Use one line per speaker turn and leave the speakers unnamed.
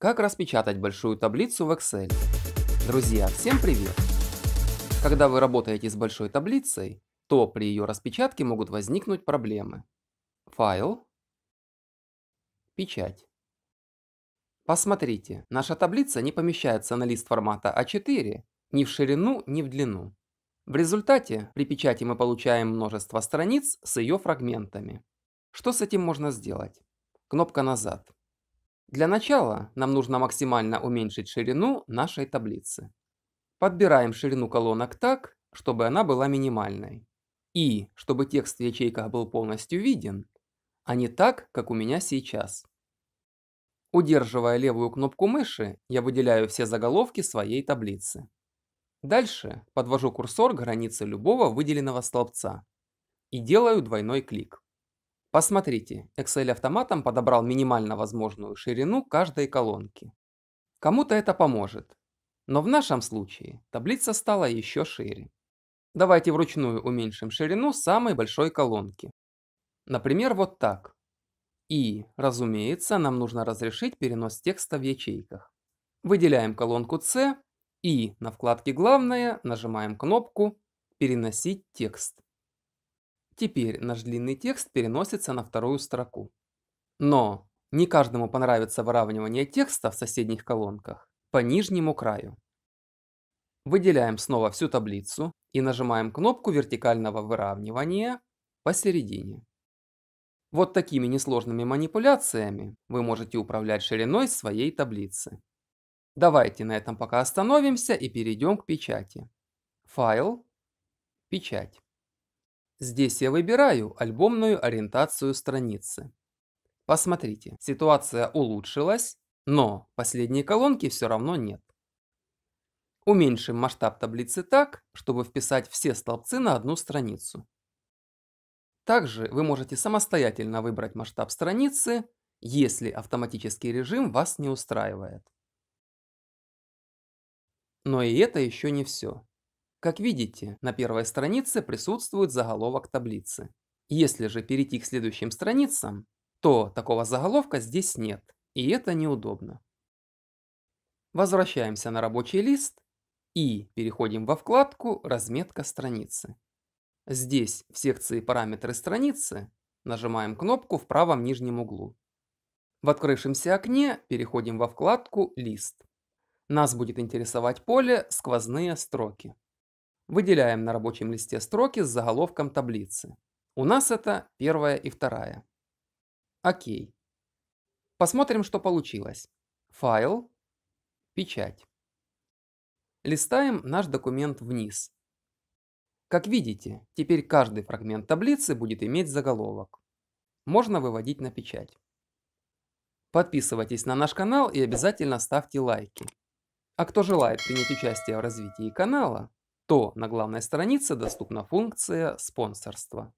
Как распечатать большую таблицу в Excel? Друзья, всем привет! Когда вы работаете с большой таблицей, то при ее распечатке могут возникнуть проблемы. Файл, печать. Посмотрите, наша таблица не помещается на лист формата А4 ни в ширину, ни в длину. В результате при печати мы получаем множество страниц с ее фрагментами. Что с этим можно сделать? Кнопка «Назад». Для начала нам нужно максимально уменьшить ширину нашей таблицы. Подбираем ширину колонок так, чтобы она была минимальной. И чтобы текст в ячейках был полностью виден, а не так, как у меня сейчас. Удерживая левую кнопку мыши, я выделяю все заголовки своей таблицы. Дальше подвожу курсор к границе любого выделенного столбца и делаю двойной клик. Посмотрите, Excel автоматом подобрал минимально возможную ширину каждой колонки. Кому-то это поможет, но в нашем случае таблица стала еще шире. Давайте вручную уменьшим ширину самой большой колонки. Например, вот так. И, разумеется, нам нужно разрешить перенос текста в ячейках. Выделяем колонку C и на вкладке «Главное» нажимаем кнопку «Переносить текст». Теперь наш длинный текст переносится на вторую строку. Но не каждому понравится выравнивание текста в соседних колонках по нижнему краю. Выделяем снова всю таблицу и нажимаем кнопку вертикального выравнивания посередине. Вот такими несложными манипуляциями вы можете управлять шириной своей таблицы. Давайте на этом пока остановимся и перейдем к печати. Файл, печать. Здесь я выбираю альбомную ориентацию страницы. Посмотрите, ситуация улучшилась, но последней колонки все равно нет. Уменьшим масштаб таблицы так, чтобы вписать все столбцы на одну страницу. Также вы можете самостоятельно выбрать масштаб страницы, если автоматический режим вас не устраивает. Но и это еще не все. Как видите, на первой странице присутствует заголовок таблицы. Если же перейти к следующим страницам, то такого заголовка здесь нет, и это неудобно. Возвращаемся на рабочий лист и переходим во вкладку «Разметка страницы». Здесь, в секции «Параметры страницы», нажимаем кнопку в правом нижнем углу. В открывшемся окне переходим во вкладку «Лист». Нас будет интересовать поле «Сквозные строки». Выделяем на рабочем листе строки с заголовком таблицы. У нас это первая и вторая. Окей. Посмотрим, что получилось. Файл, печать. Листаем наш документ вниз. Как видите, теперь каждый фрагмент таблицы будет иметь заголовок. Можно выводить на печать. Подписывайтесь на наш канал и обязательно ставьте лайки. А кто желает принять участие в развитии канала, то на главной странице доступна функция спонсорства.